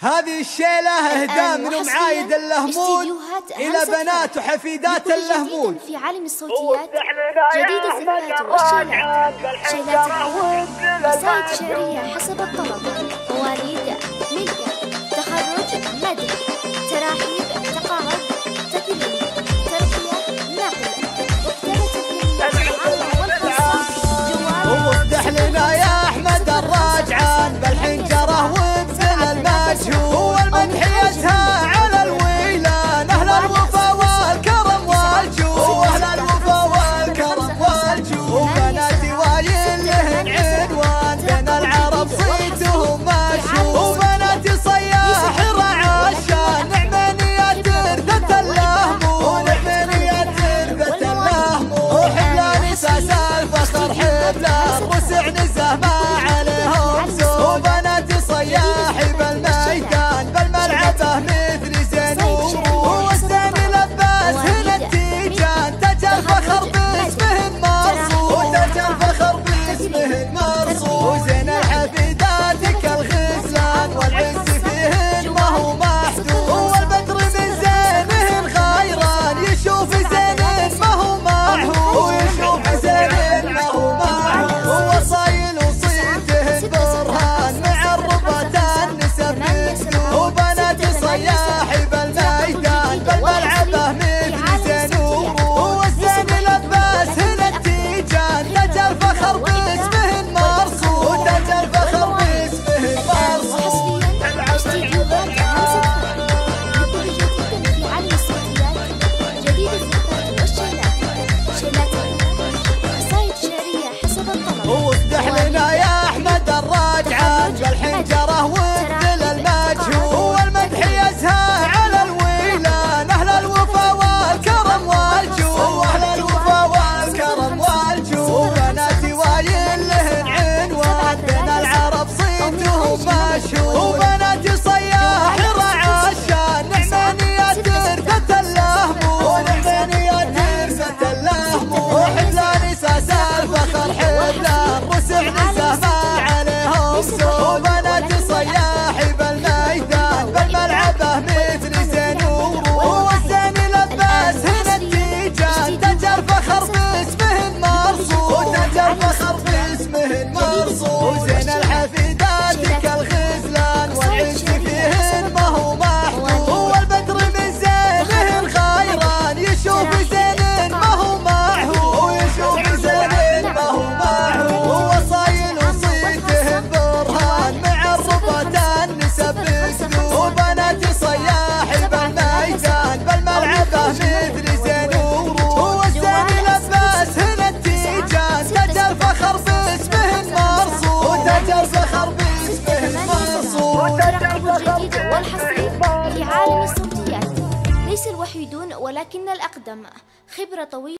هذه الشيلة إهداء من أم عايد اللهمون إلى بنات وحفيدات اللهمون في عالم الصوتيات. جديد الزفات شيلة شيلات قصائد شعرية حسب الطلب. مواليد ملكة. تخرج مدح تراحيل والحصري لعالم الصوتيات. ليس الوحيدون ولكن الأقدم. خبرة طويلة.